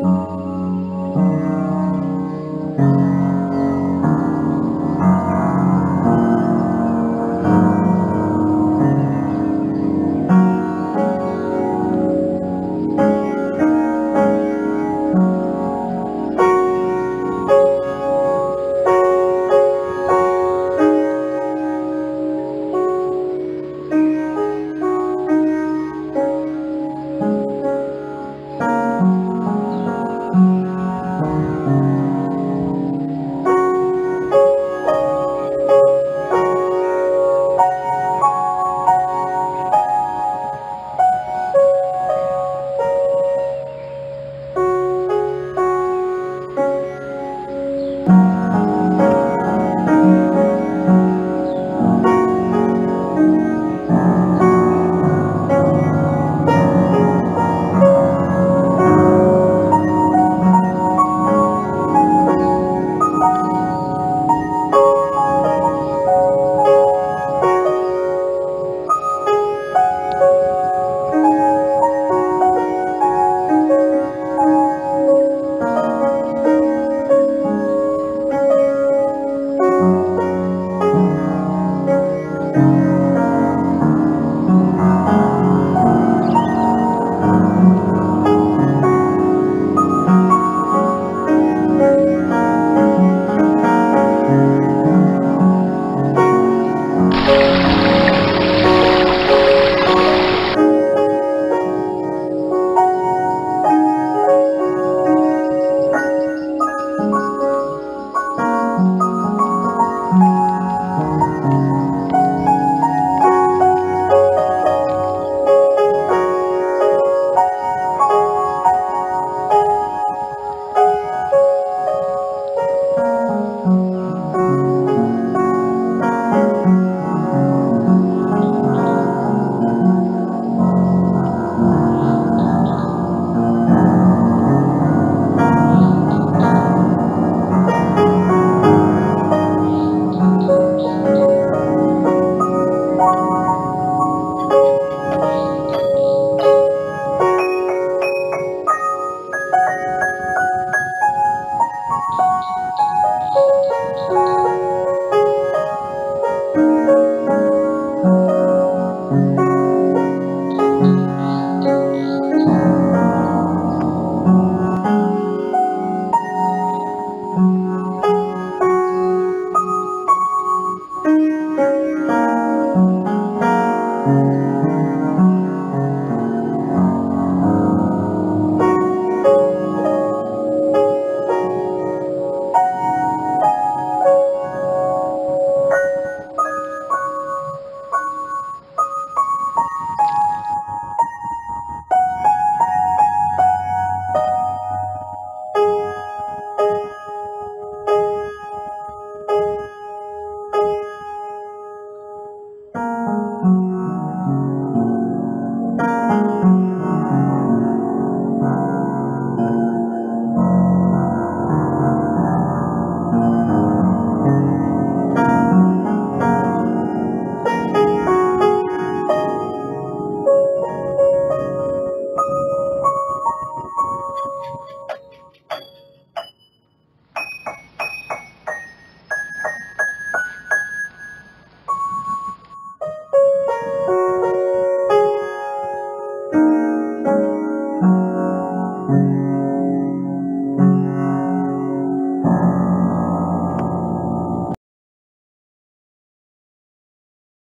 Oh.